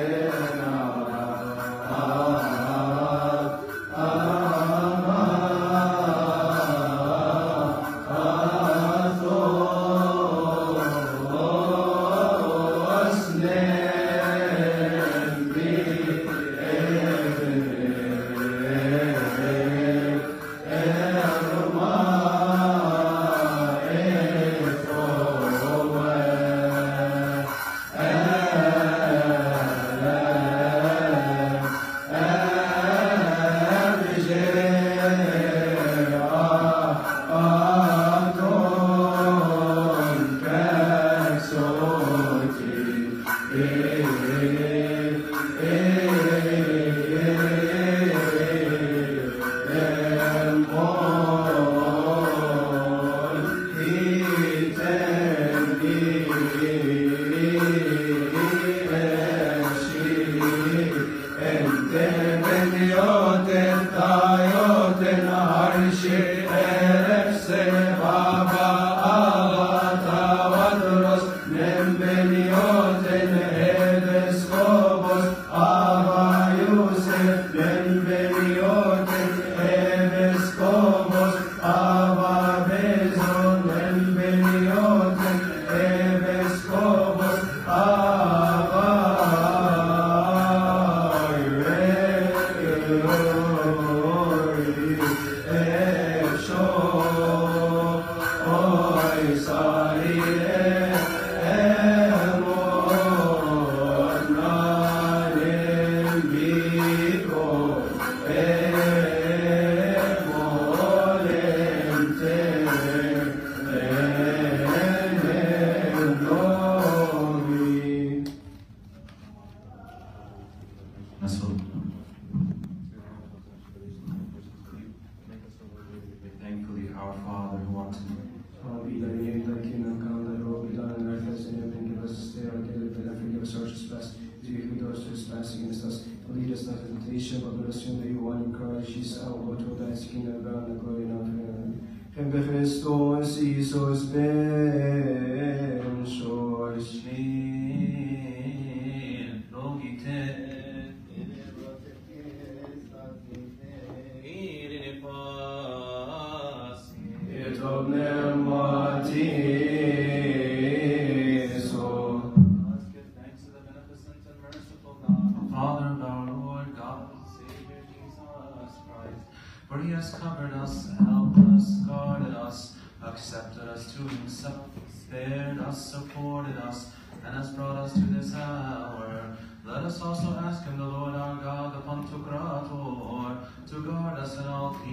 Amen. mas sua?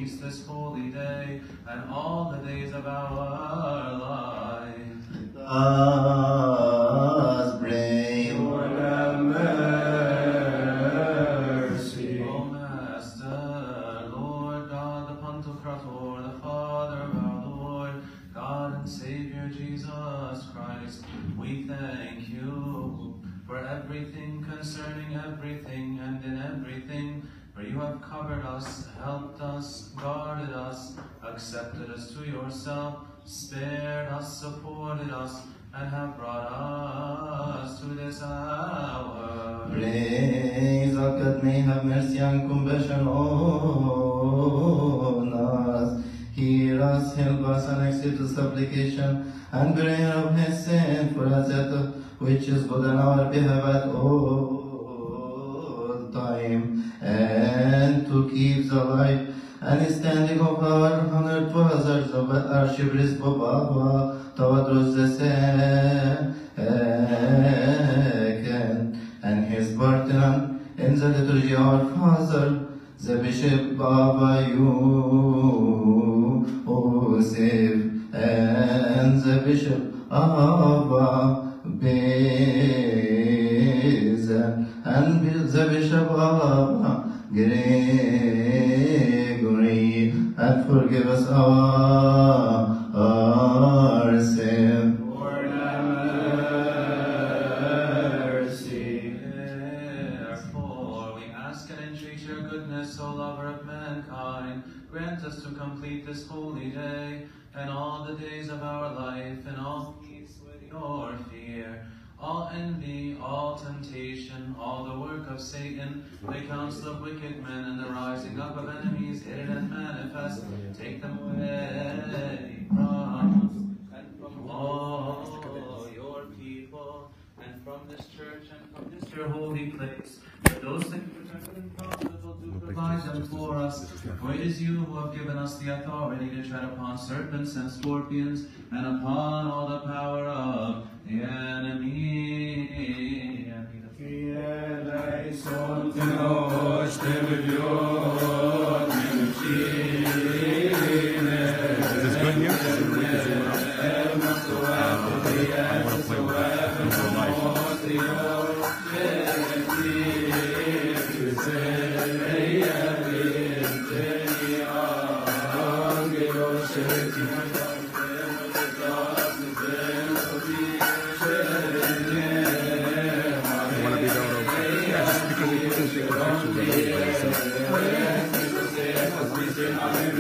Peace this holy day and all the days of our life. Us you have covered us, helped us, guarded us, accepted us to yourself, spared us, supported us, and have brought us to this hour. Praise our God, may have mercy and compassion on us. Hear us, help us, and accept the supplication and prayer of his saint for us which is good on our behalf at all time, and to keep the life and standing of our honored fathers of Archpriest Baba, Tawadros the second, and his partner in the liturgy our father, the Bishop Baba Youssef, and the Bishop Abba Basil, and the Bishop Abba Gregory, and forgive us our, our sin. Lord mercy. Therefore, we ask and entreat your goodness, O lover of mankind, grant us to complete this holy day and all the days of our life all envy, all temptation, all the work of Satan, the counsel of wicked men, and the rising up of enemies, hidden and manifest, take them away from us and from all your people, and from this church and from this your holy place. That those things which are good and profitable do provide them for us. For it is you who have given us the authority to tread upon serpents and scorpions, and upon all the power of the enemy. And be the Is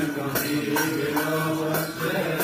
Thank you.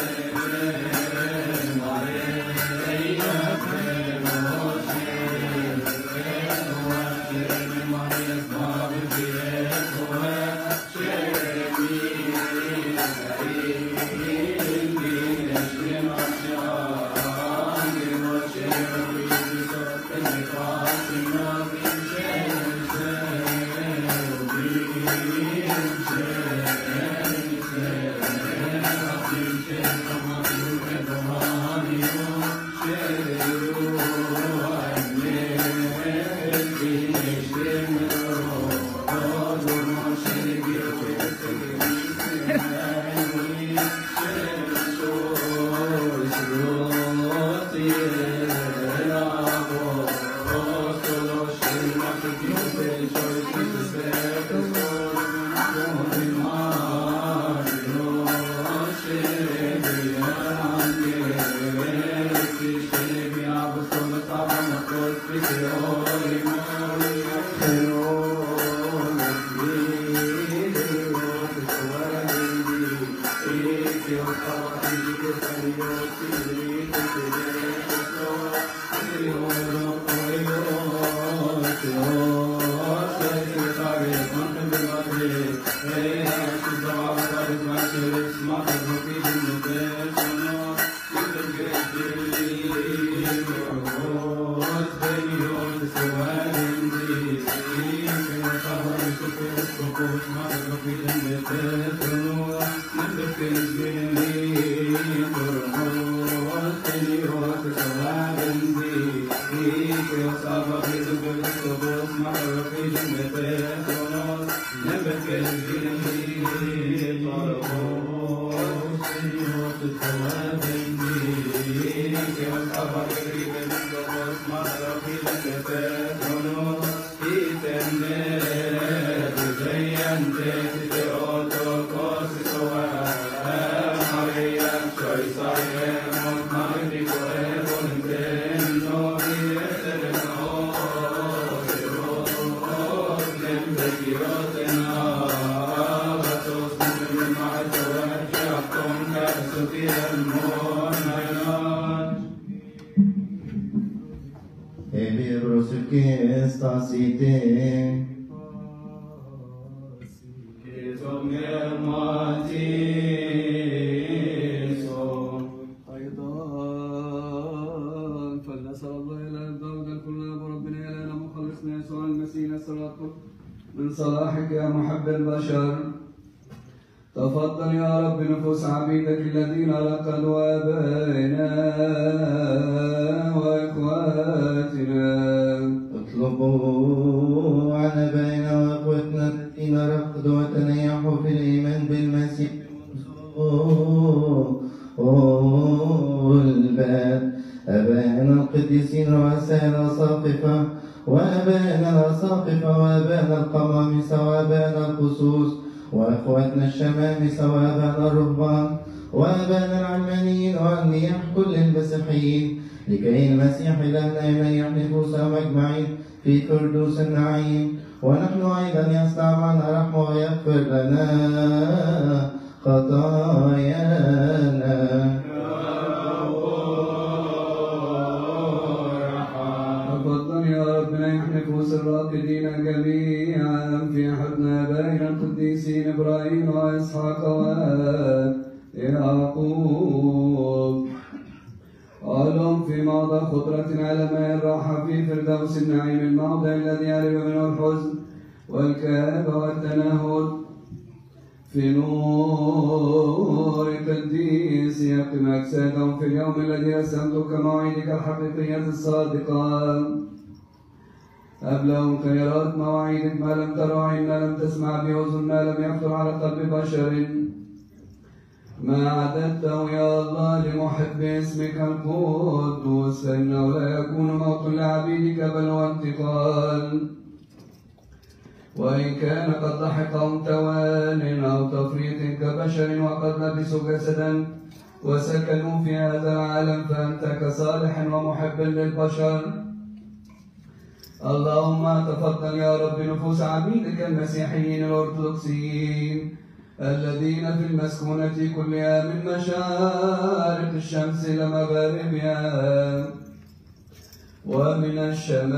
Hebreos صلاحك يا محب البشر. تفضل يا رب نفوس عبيدك الذين رقدوا آبائنا. الحارث وأبان الرهبان وأبان العلمانيين وأغنياء كل المسيحيين. لكي المسيح الأهلين يحمي سوا أجمعين في فردوس النعيم. ونحن أيضا يصنع معنا رحمة ويغفر لنا خطايانا. تفضل يا رب يحلف سر الراقدين الجميع القديسين إبراهيم وإسحاق ويعقوب علم في موضع خضرة على ماء الراحة في فردوس النعيم الموضع الذي يعرف منه الحزن والكآبة والتنهد. في نور القديس يقم أجسادهم في اليوم الذي رسمت كمواعيدك الحقيقية الصادقة. لهم خيرات مواعيدك ما لم ترى عين ما لم تسمع بأذن ما لم يخطر على قلب بشر. ما عددته يا الله لمحب اسمك القدوس فإنه لا يكون موت لعبيدك بل هو انتقال. وإن كان قد ضحكهم توان أو تفريط كبشر وقد لبسوا جسدا وسكنوا في هذا العالم فأنت كصالح ومحب للبشر. اللهم تفضل يا رب نفوس عبيدك المسيحيين الأرثوذكسيين الذين في المسكونة كلها من مشارق الشمس إلى مغاربها ومن الشمال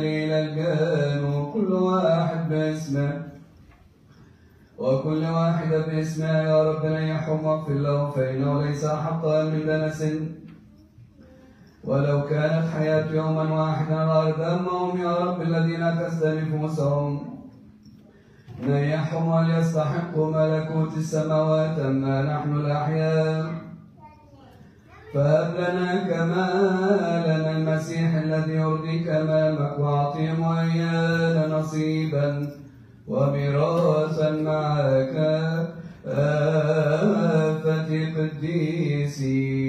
إلى الجنوب. كل واحد باسمه وكل واحدة باسمها يا رب نيحهم واغفر لهم فإنه ليس حقا من دنس ولو كانت حياة يوما واحدا الأرض أمهم يا رب الذين كست نفوسهم نيحهم وليستحقوا ملكوت السماوات أما نحن الأحياء؟ فهب لنا كمالنا المسيح الذي يرضيك أمامك وأعطهم وإيانا نصيبا وميراثا معك. آفة قديسين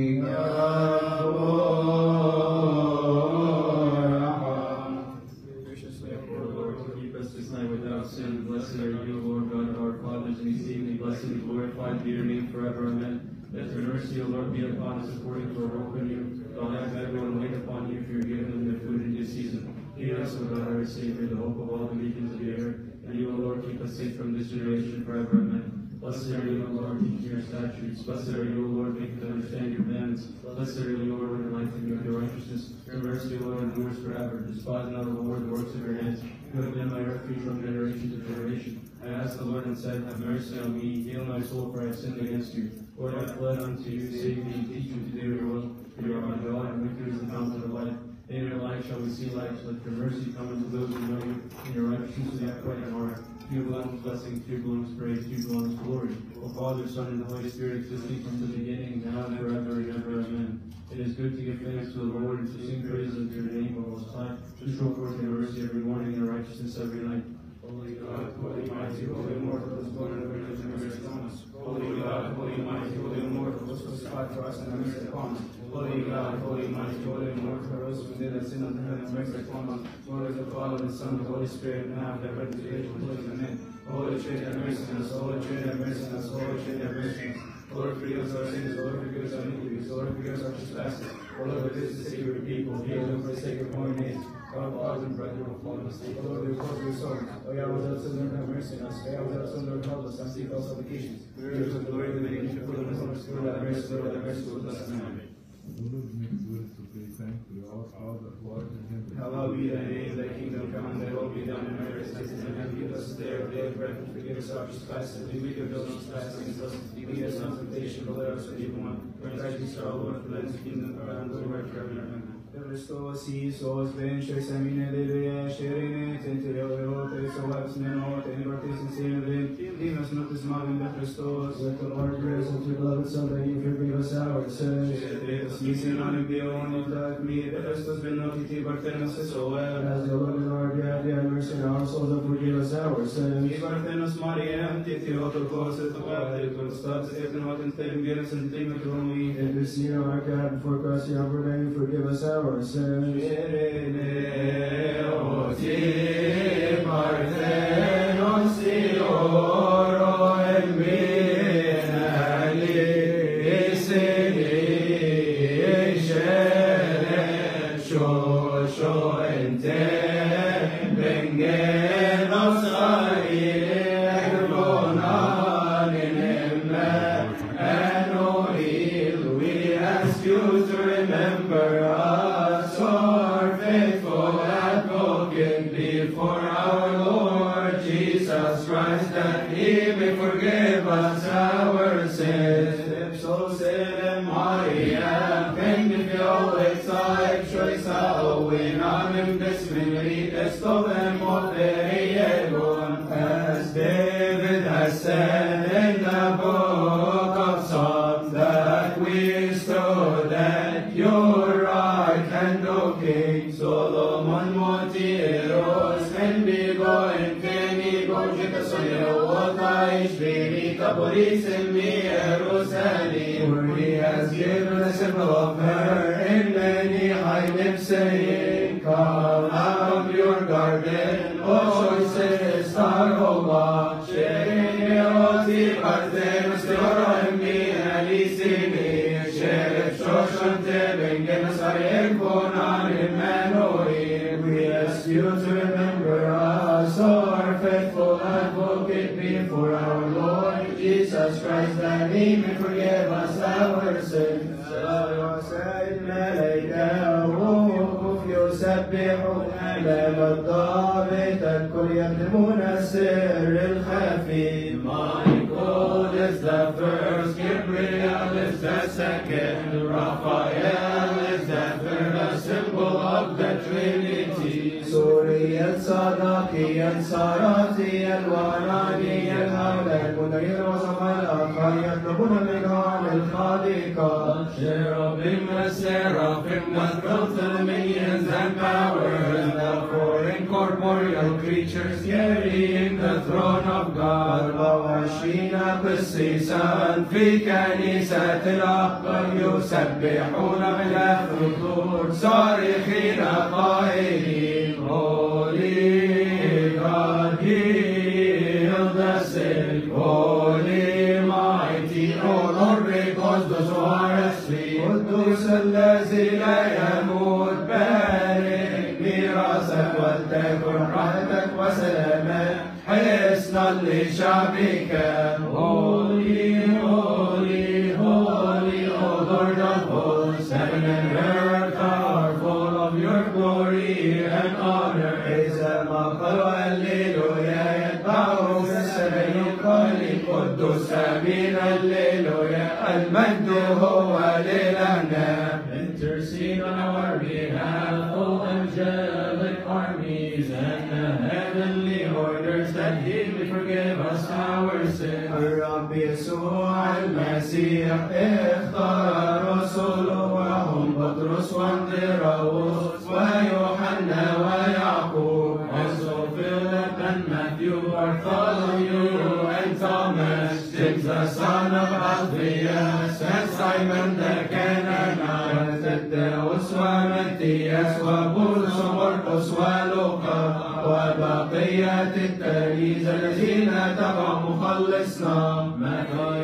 us, O God, our Savior, the hope of all the regions of the earth. And you, O Lord, keep us safe from this generation forever. Amen. Blessed are you, O Lord, teaching your statutes. Blessed are you, O Lord, making us understand your commandments. Blessed are you, O Lord, enlightening with your righteousness. Your mercy, O Lord, endures forever. Despise not, O Lord, the works of your hands. You have been my refuge from generation to generation. I asked the Lord and said, Have mercy on me, heal my soul, for I have sinned against you. Lord, I fled unto you, save me, teach me to do your will. For you are my God, and you is the fountain of life. In your light shall we see light. Let your mercy come unto those who know you. In your righteousness to the upright in heart. To you belongs blessing, to you belongs praise, to you belongs glory. O Father, Son, and Holy Spirit, existing from the beginning, now and forever and ever. Amen. It is good to give thanks to the Lord and to sing praises unto your name, O Most High, to show forth your mercy every morning and your righteousness every night. Holy God, holy mighty, holy immortal, was born of virgin and upon us. Holy God, holy mighty, holy immortal, was crucified for us and mercy upon us. Holy God, holy mighty, holy immortal, rose from the dead and sin unto heaven and mercy upon us. Glory to the Father, the Son, and the Holy Spirit, now and ever, to the age of the Amen. Holy Trinity, have mercy on us. Holy Trinity, have mercy on us. Holy Trinity, have mercy on us. Lord, forgive us our sins. Lord, forgive us our iniquities. Lord, forgive us our trespasses. Lord, visit the sick of your people. Heal them for the sake of holy names. Our fathers and brethren of fallen asleep. O Lord, we cause your souls. O Yahweh, sin, Lord, have mercy on us. O Yahweh, without sin, Lord, help us. And seek all supplications. Us of glory, the making of of us. Lord, have mercy, Lord, have mercy with us. Amen. Hallowed be thy name, thy kingdom come, thy will be done in earth as it is in heaven. Give us this day our daily bread, and forgive us our trespasses, as we forgive those who against us. Lead us not into temptation, but deliver us from evil one. For in Christ Jesus our Lord, for thine is the kingdom, power, and glory forever. Amen. Χριστός Ιησούς βένσες εμήν ελεύθερια σερίνε, τεν τελειώδεότερες ο βαψμένο, τεν βαρτίσιν σύνεδριν, δίνος νότες μάγεν δε Χριστός. Let the Lord grant us unto your beloved Son that he forgive us our sins. Τρίτος μίσιν ανεμπιόν, οτάκ μη, δε Χριστός βενότητη βαρτένος εσωέρ. As the Lord and our God, have mercy on our souls and forgive us our sins. Μη βαρτένος Μαριέμ, τι Θεότοκος, το Πατρί του Στάτς, έφτεν ότεν θέλει γέρας εν τίμη του ομοί. If we see our God before Christ, the Emperor, name, forgive us our sins. στο δαιμοθέριε γον, εις δεύει الكل يعلمون السر الخفي My God is the first, Gabriel is the second, Raphael is the third, a symbol of the Trinity. سوريا صداقيا صراطيا وعلانيا هذا المدير وصف الاخ يطلبون منه عن الخالق. الشرب المسير في النظر من incorporeal creatures carrying the throne of God. وعشرين قسيسا في كنيسة الأكبر يسبحون بالأخطور صارخين قائلين لشعبك. Holy, holy, holy, O Lord of hosts, heaven and earth are full of your glory and honor. قالوا هللويا يتبعوا في السماء يقال قدوس أمين هللويا المجد هو للأنام دائما كان نار سد وسوامتي أسواب الصبر أسوى لقى. وبقيات التالي زلزين تبع مخلصنا. ما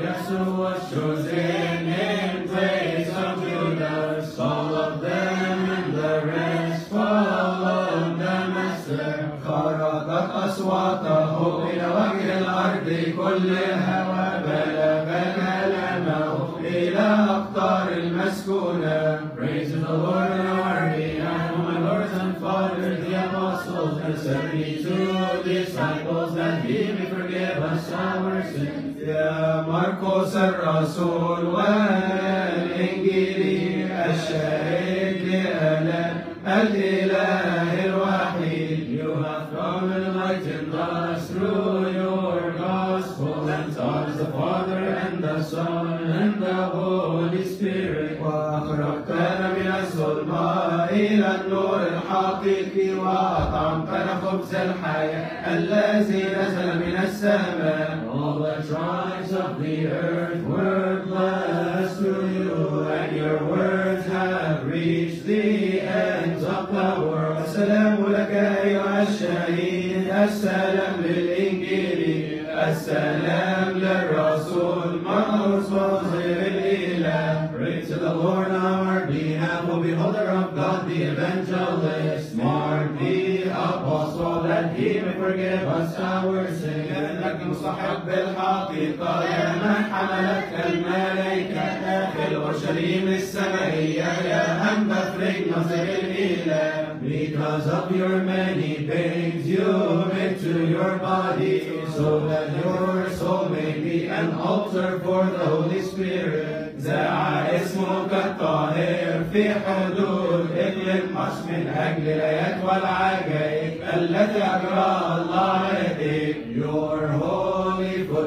يسوع الشوزين من place of Judas all of them and the خرجت أصواته إلى وجه الأرض كلها. tribes of the earth were blessed through you and your words have reached the ends of the world السلام لك أيها الشهيد السلام للإنجيل السلام للرسول مرقس وظهر الإله Pray to the Lord on our behalf, O beholder of God, the evangelist, Mark the apostle, that he may forgive us our sins. لك مصحب أورشليم السمائية يا هم بفرج نظر الإله. Because of your many pains you made to your body, so that your soul may be an altar for the Holy Spirit. زع اسمك الطاهر في حدود المش من أجل الآيات والعجائب التي أجراها الله عليك. Your holy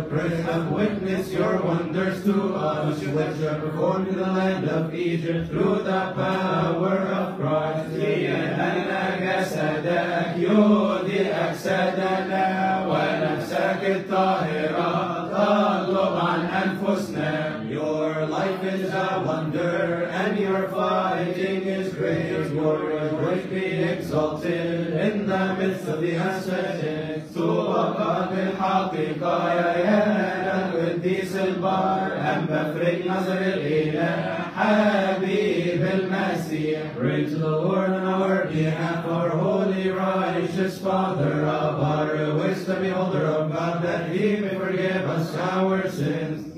footprints have witnessed your wonders to us, which are performed in the land of Egypt through the power of Christ. لأن جسدك يهدي أجسادنا ونفسك الطاهرة تطلب عن أنفسنا. Your life is a wonder and your fighting is great. Your voice be exalted in the midst of the uncertain. سبقت بالحقيقة يا يا القديس البار أم بفرق نظر الإله حبيب المسيح. Pray to the Lord on our behalf, our holy, righteous Father, of our the beholder of God, that He may forgive us our sins.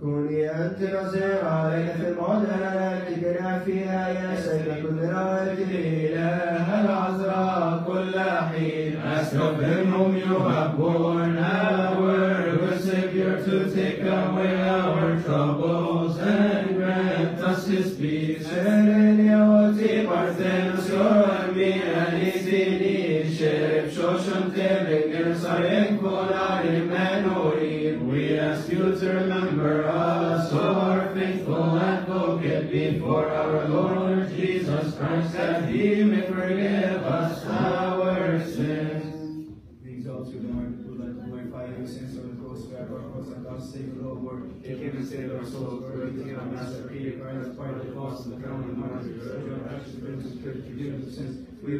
كوني أنت نظير علينا في المعضلة تجرى فيها يا سيد كل راية الإله العذراء كل حين Ask of him whom you have born our good Savior to take away our troubles and grant us his peace. Serenity Parthenos Yormi Anisini Sheriff Shoshan Terenger Sarek Kolar Emmanuel We ask you to remember us, O our faithful advocate before our Lord Jesus Christ, that he may forgive us glorify you, since of the of our cross and God's sake, Lord, and save our souls, to you, our Master, Peter, Christ, part of the cross and the crown of the martyrs, such our actions, us forgive us sins. We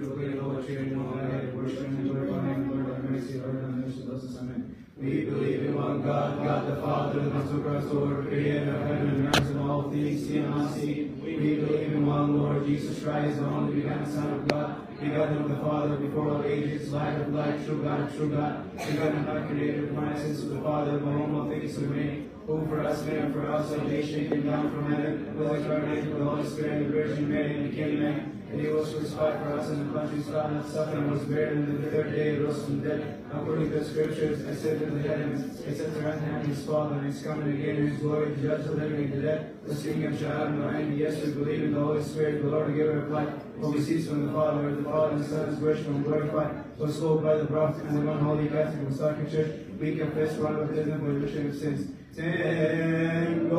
Lord, and worship and glorify Lord, have mercy, Lord, have mercy, us, amen. We believe in one God, God the Father, the Master Christ, Lord, creator of heaven and earth and all things seen and unseen. We believe in one Lord Jesus Christ, the only begotten Son of God, begotten of the Father before all ages, light of light, true God, true God, begotten created, from essence of the Father, by whom all things were made, who for us made and for our salvation came down from heaven, was incarnated with the Holy Spirit and the Virgin Mary, and became man. And he was crucified for us in the country's God, and suffered and was buried, and the third day rose from the dead, according to the scriptures, and ascended into the heavens, and sits at the hand of his Father, and is coming again in his glory to judge the living and the dead. The kingdom shall have no end. Yes, we believe in the Holy Spirit, the Lord, giver of life, who receives from the Father, the Father and the Son is worshipped and glorified, was spoke by the prophet and the one holy Catholic and Catholic Church. We confess one baptism for the remission of sins. Tengo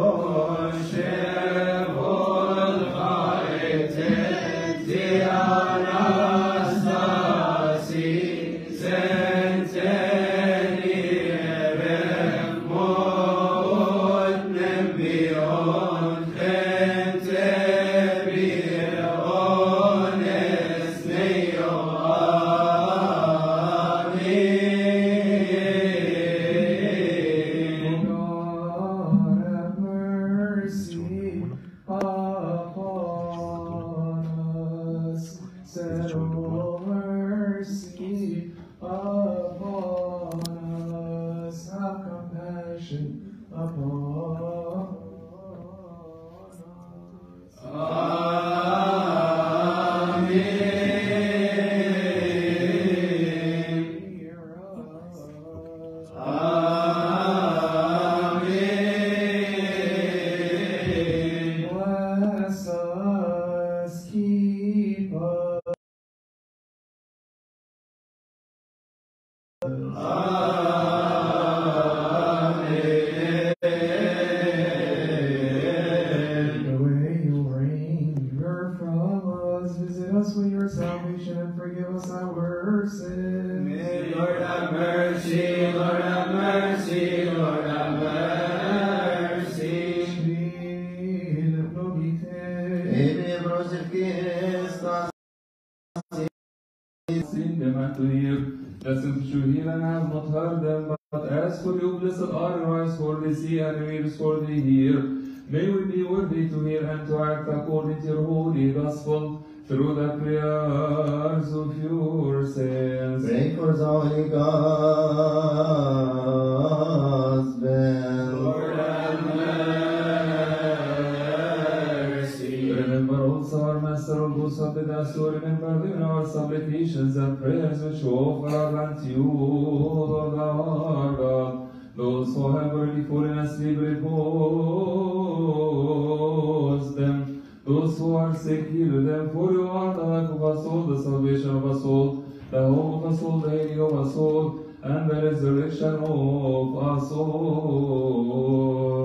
shevol Anastasi, Ebe brosif Christus, Sin dem I clear. That since you hear and have not heard them, but as for you, blessed are your eyes for they see and ears for they hear. May we be worthy to hear and to act according to your holy gospel through the prayers of your saints. pray for the Holy Gospel. Us to remember them in our supplications and prayers which we offer unto you, Lord our God. Those who have already fallen asleep, repose them. Those who are sick, heal them. For you are the life of us all, the salvation of us all, the hope of us all, the healing of us all, and the resurrection of us all.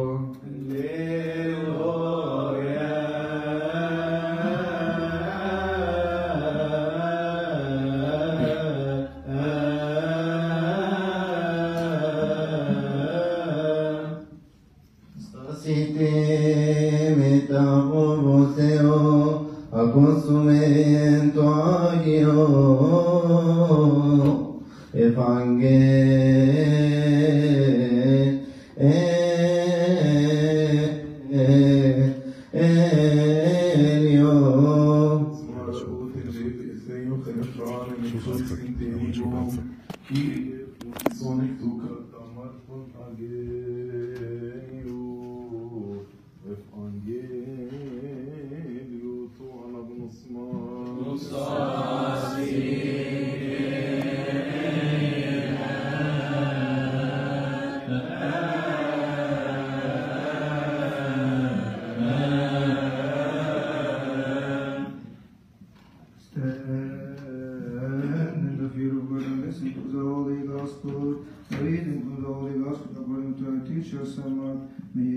To our teacher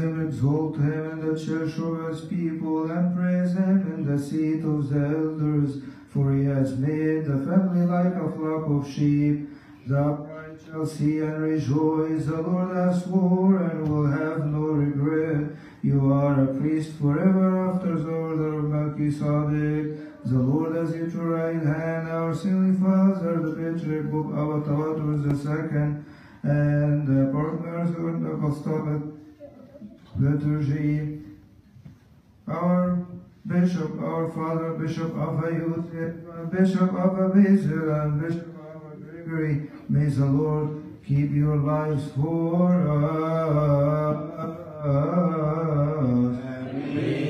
Them exalt him in the church of his people and praise him in the seat of the elders. For he has made the family like a flock of sheep. The upright shall see and rejoice. The Lord has sworn and will have no regret. You are a priest forever after the order of Melchizedek. The Lord has at your right hand, our silly father, the patriarch of Abba Tawadros the second, and the partners of the apostolic liturgy. Our Bishop, our Father, Bishop of Ayutthaya, Bishop of Abba Basil, and Bishop of Gregory, may the Lord keep your lives for us. Blessed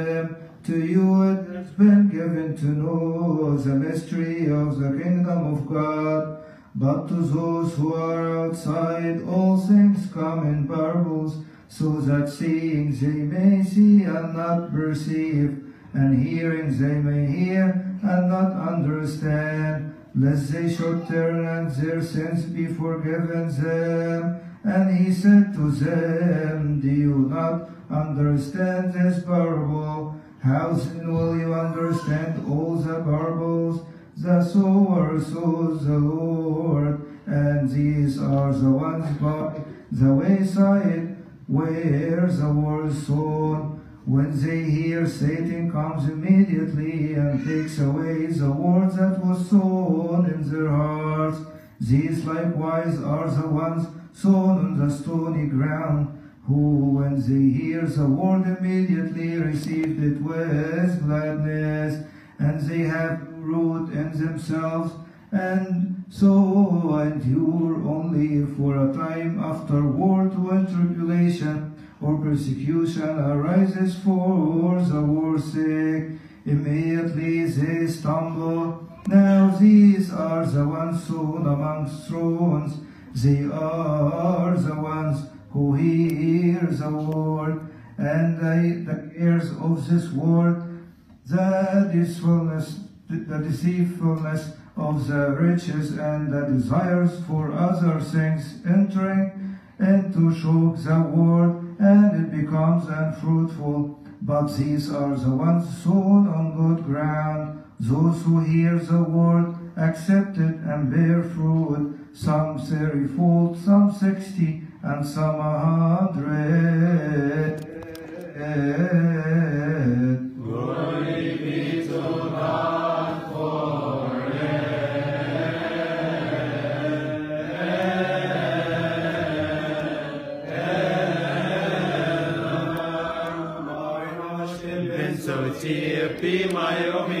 To you it has been given to know the mystery of the kingdom of God. But to those who are outside, all things come in parables, so that seeing they may see and not perceive, and hearing they may hear and not understand, lest they should turn and their sins be forgiven them. And he said to them, Do you not understand this parable? How soon will you understand all the parables? The sower sows the Lord, and these are the ones by the wayside where the word is sown. When they hear Satan comes immediately and takes away the word that was sown in their hearts. These likewise are the ones sown on the stony ground, who, when they hear the word, immediately received it with gladness, and they have root in themselves, and so endure only for a time afterward when tribulation or persecution arises for the war's sake. Immediately they stumble. Now these are the ones sown amongst thrones. They are the ones who hear the word, and the, the cares of this world, the deceitfulness, the deceitfulness of the riches and the desires for other things entering into choke the word, and it becomes unfruitful. But these are the ones sown on good ground, those who hear the word, accept it, and bear fruit, some thirtyfold, some sixty, and some a hundred. Glory be to God be my omina,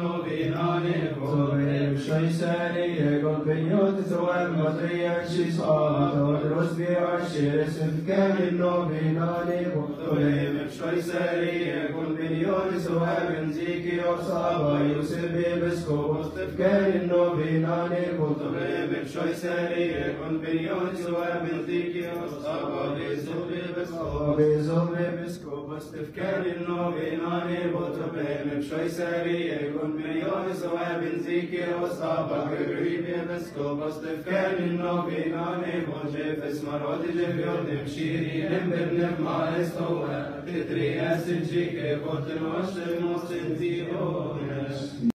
لساني قلبي وتسوى المصري عشي صلاة والرسل وعشي رسم كامل نوبي نالي بخطولي مشوي ساري قلبي وتسوى من زيكي وصابا يوسبي بسكو بسطف كامل نوبي نالي بخطولي مشوي ساري قلبي وتسوى من زيكي وصابا يوسبي بسكو بسكو واستفكار النوب إيماني بطبين بشوي سريع يكون مليون سوا بنزيكي وصابة قريب يمسكو واستفكار النوب إيماني بوجف اسمر ودجف يرد مشيري نمبر ما استوى. تدري أسجيكي قلت الوش المصن زيرونش